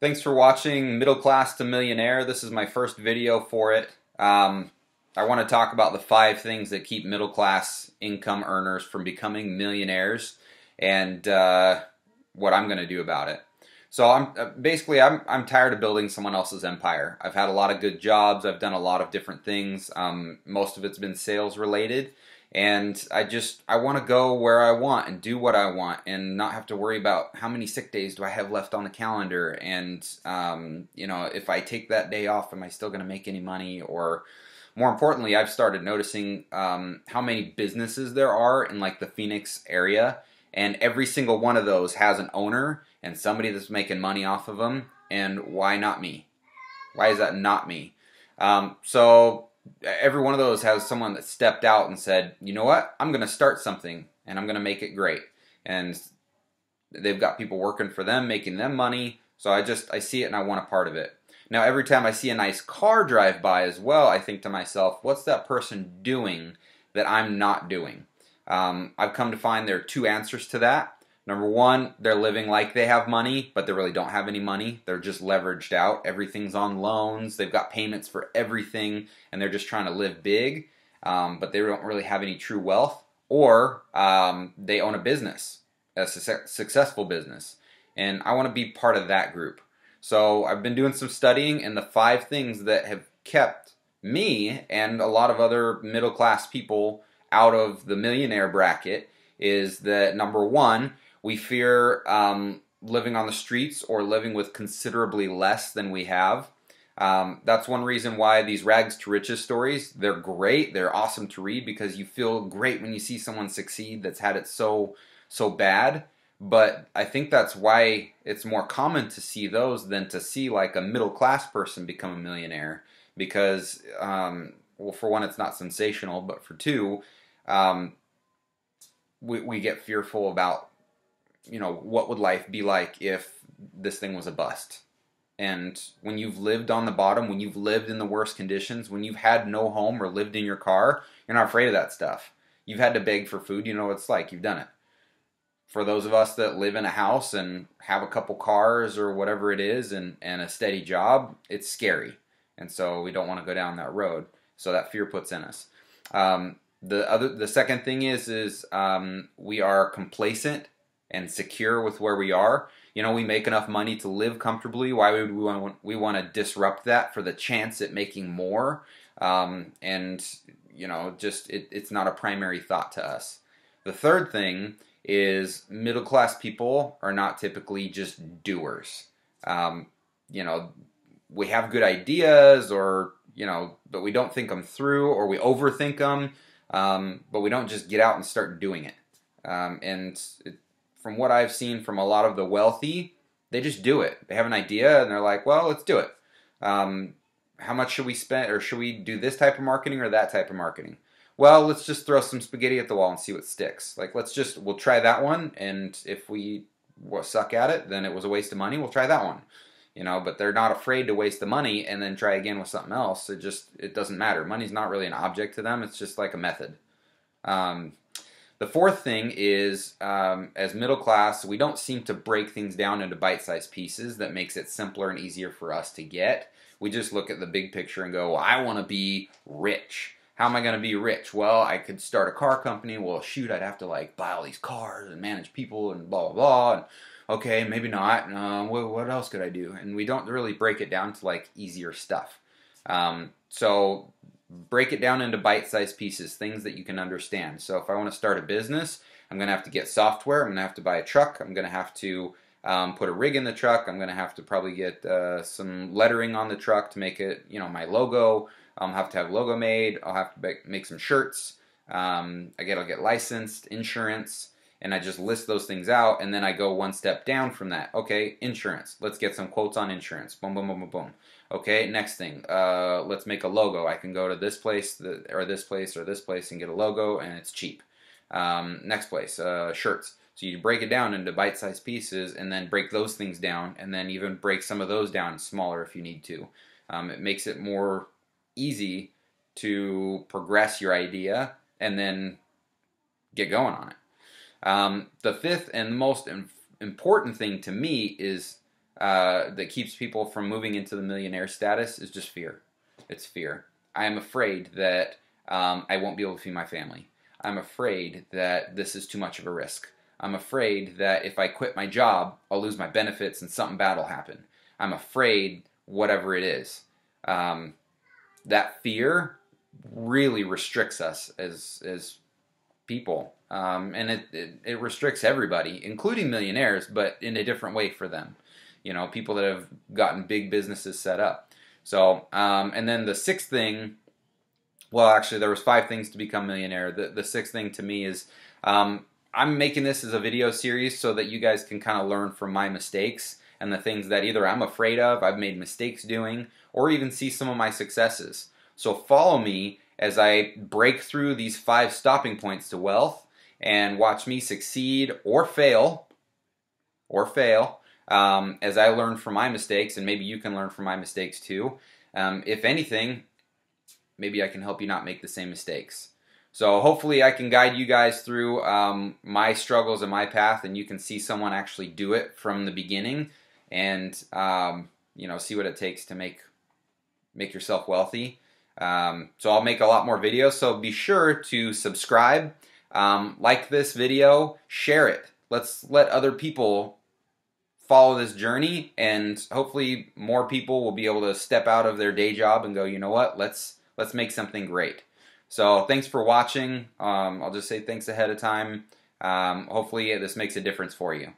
Thanks for watching Middle Class to Millionaire. This is my first video for it. Um, I want to talk about the five things that keep middle class income earners from becoming millionaires and uh, what I'm going to do about it. So I'm uh, basically I'm I'm tired of building someone else's empire. I've had a lot of good jobs. I've done a lot of different things. Um, most of it's been sales related, and I just I want to go where I want and do what I want and not have to worry about how many sick days do I have left on the calendar. And um, you know if I take that day off am I still going to make any money? Or more importantly I've started noticing um, how many businesses there are in like the Phoenix area. And every single one of those has an owner and somebody that's making money off of them and why not me? Why is that not me? Um, so every one of those has someone that stepped out and said, you know what, I'm going to start something and I'm going to make it great. And they've got people working for them, making them money. So I just, I see it and I want a part of it. Now, every time I see a nice car drive by as well, I think to myself, what's that person doing that I'm not doing? Um, I've come to find there are two answers to that. Number one, they're living like they have money, but they really don't have any money. They're just leveraged out. Everything's on loans. They've got payments for everything, and they're just trying to live big, um, but they don't really have any true wealth. Or um, they own a business, a su successful business, and I want to be part of that group. So I've been doing some studying, and the five things that have kept me and a lot of other middle class people out of the millionaire bracket is that number one, we fear um, living on the streets or living with considerably less than we have. Um, that's one reason why these rags to riches stories, they're great. They're awesome to read because you feel great when you see someone succeed that's had it so, so bad. But I think that's why it's more common to see those than to see like a middle class person become a millionaire. Because, um, well, for one, it's not sensational, but for two, um, we, we get fearful about you know, what would life be like if this thing was a bust? And when you've lived on the bottom, when you've lived in the worst conditions, when you've had no home or lived in your car, you're not afraid of that stuff. You've had to beg for food, you know what it's like, you've done it. For those of us that live in a house and have a couple cars or whatever it is and, and a steady job, it's scary. And so we don't want to go down that road. So that fear puts in us. Um, the other, the second thing is, is um, we are complacent and secure with where we are. You know, we make enough money to live comfortably. Why would we want we want to disrupt that for the chance at making more? Um, and you know, just it, it's not a primary thought to us. The third thing is middle class people are not typically just doers. Um, you know, we have good ideas, or you know, but we don't think them through, or we overthink them. Um, but we don't just get out and start doing it. Um, and it, from what I've seen from a lot of the wealthy, they just do it. They have an idea and they're like, well, let's do it. Um, how much should we spend, or should we do this type of marketing or that type of marketing? Well, let's just throw some spaghetti at the wall and see what sticks. Like, let's just, we'll try that one, and if we suck at it, then it was a waste of money, we'll try that one. You know, but they're not afraid to waste the money and then try again with something else. It just, it doesn't matter. Money's not really an object to them, it's just like a method. Um, the fourth thing is, um, as middle class, we don't seem to break things down into bite-sized pieces that makes it simpler and easier for us to get. We just look at the big picture and go, well, I want to be rich. How am I going to be rich? Well, I could start a car company. Well, shoot, I'd have to like buy all these cars and manage people and blah, blah, blah. And, okay, maybe not. Uh, what, what else could I do? And we don't really break it down to like easier stuff. Um, so break it down into bite-sized pieces, things that you can understand. So if I want to start a business, I'm going to have to get software. I'm going to have to buy a truck. I'm going to have to um, put a rig in the truck. I'm going to have to probably get uh, some lettering on the truck to make it, you know, my logo. I'll have to have logo made. I'll have to make some shirts. Um, again, I'll get licensed, insurance, and I just list those things out, and then I go one step down from that. Okay, insurance. Let's get some quotes on insurance. Boom, boom, boom, boom, boom. Okay, next thing. Uh, let's make a logo. I can go to this place, or this place, or this place, and get a logo, and it's cheap. Um, next place, uh, shirts. So you break it down into bite-sized pieces, and then break those things down, and then even break some of those down smaller if you need to. Um, it makes it more easy to progress your idea and then get going on it. Um, the fifth and most important thing to me is uh, that keeps people from moving into the millionaire status is just fear. It's fear. I am afraid that um, I won't be able to feed my family. I'm afraid that this is too much of a risk. I'm afraid that if I quit my job, I'll lose my benefits and something bad will happen. I'm afraid, whatever it is. Um, that fear really restricts us as as people, um, and it, it, it restricts everybody, including millionaires, but in a different way for them. You know, people that have gotten big businesses set up. So, um, and then the sixth thing, well, actually, there was five things to become millionaire. The the sixth thing to me is um, I'm making this as a video series so that you guys can kind of learn from my mistakes and the things that either I'm afraid of, I've made mistakes doing, or even see some of my successes. So follow me as I break through these five stopping points to wealth and watch me succeed or fail, or fail, um, as I learn from my mistakes, and maybe you can learn from my mistakes too. Um, if anything, maybe I can help you not make the same mistakes. So hopefully I can guide you guys through um, my struggles and my path, and you can see someone actually do it from the beginning, and um, you know see what it takes to make make yourself wealthy. Um, so I'll make a lot more videos. So be sure to subscribe, um, like this video, share it. Let's let other people follow this journey, and hopefully more people will be able to step out of their day job and go, you know what? Let's let's make something great. So thanks for watching. Um, I'll just say thanks ahead of time. Um, hopefully this makes a difference for you.